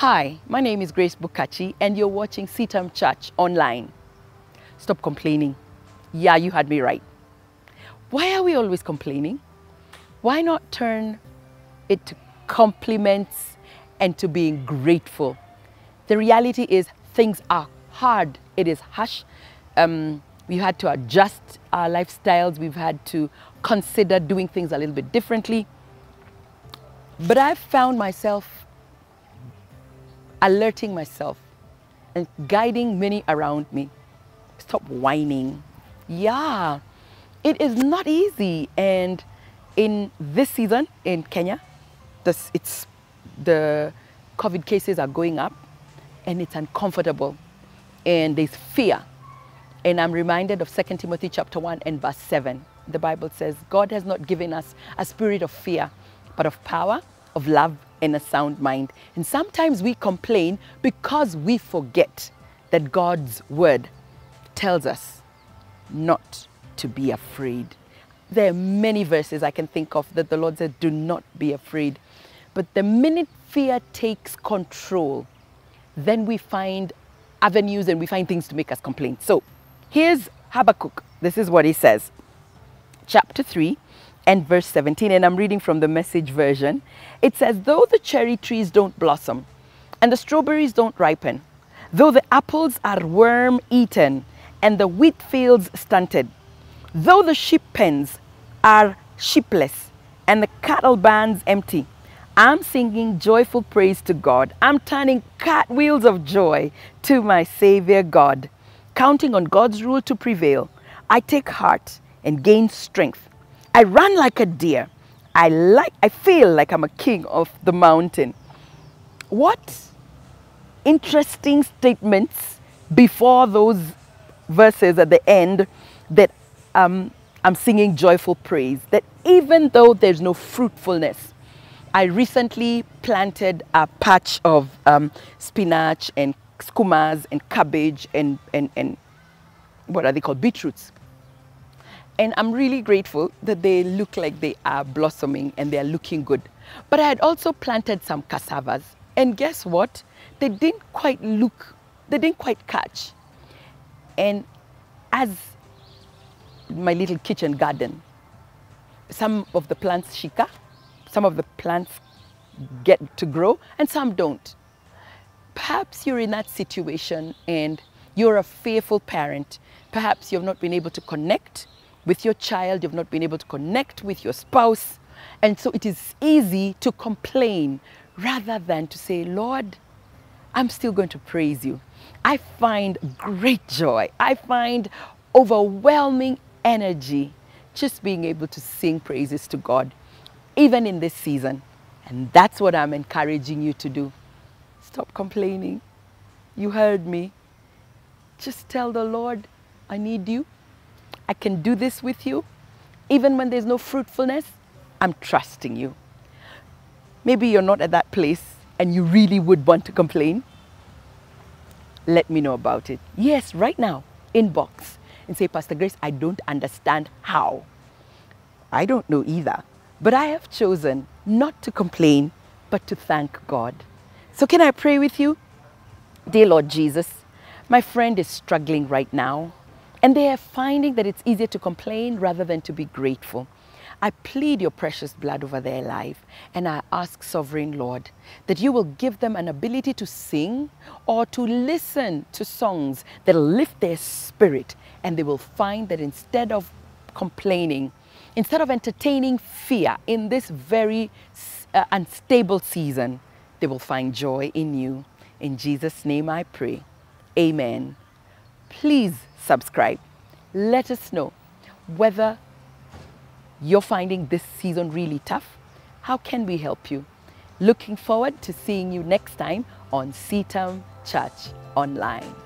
Hi, my name is Grace Bukachi and you're watching CITAM Church online. Stop complaining. Yeah, you had me right. Why are we always complaining? Why not turn it to compliments and to being grateful? The reality is things are hard. It is harsh. Um, we've had to adjust our lifestyles. We've had to consider doing things a little bit differently. But I've found myself alerting myself and guiding many around me. Stop whining. Yeah, it is not easy. And in this season in Kenya, this, it's, the COVID cases are going up and it's uncomfortable and there's fear. And I'm reminded of 2 Timothy chapter 1 and verse 7. The Bible says, God has not given us a spirit of fear, but of power, of love, and a sound mind. And sometimes we complain because we forget that God's word tells us not to be afraid. There are many verses I can think of that the Lord said, do not be afraid. But the minute fear takes control, then we find avenues and we find things to make us complain. So here's Habakkuk. This is what he says. Chapter 3 and verse 17, and I'm reading from the message version. It says, Though the cherry trees don't blossom and the strawberries don't ripen, though the apples are worm eaten and the wheat fields stunted, though the sheep pens are sheepless and the cattle barns empty, I'm singing joyful praise to God. I'm turning cartwheels of joy to my Savior God. Counting on God's rule to prevail, I take heart and gain strength. I run like a deer. I like I feel like I'm a king of the mountain. What interesting statements before those verses at the end that um, I'm singing joyful praise. That even though there's no fruitfulness, I recently planted a patch of um, spinach and sukumas and cabbage and, and, and what are they called? Beetroots. And I'm really grateful that they look like they are blossoming and they are looking good. But I had also planted some cassavas. And guess what? They didn't quite look, they didn't quite catch. And as my little kitchen garden, some of the plants shika, some of the plants get to grow and some don't. Perhaps you're in that situation and you're a fearful parent. Perhaps you've not been able to connect with your child, you've not been able to connect with your spouse. And so it is easy to complain rather than to say, Lord, I'm still going to praise you. I find great joy. I find overwhelming energy just being able to sing praises to God even in this season. And that's what I'm encouraging you to do. Stop complaining. You heard me. Just tell the Lord, I need you. I can do this with you. Even when there's no fruitfulness, I'm trusting you. Maybe you're not at that place and you really would want to complain. Let me know about it. Yes, right now, inbox and say, Pastor Grace, I don't understand how. I don't know either. But I have chosen not to complain, but to thank God. So, can I pray with you? Dear Lord Jesus, my friend is struggling right now, and they are finding that it's easier to complain rather than to be grateful. I plead your precious blood over their life, and I ask, Sovereign Lord, that you will give them an ability to sing or to listen to songs that lift their spirit, and they will find that instead of complaining, instead of entertaining fear in this very uh, unstable season, they will find joy in you. In Jesus' name I pray. Amen. Please subscribe. Let us know whether you're finding this season really tough. How can we help you? Looking forward to seeing you next time on CITAM Church Online.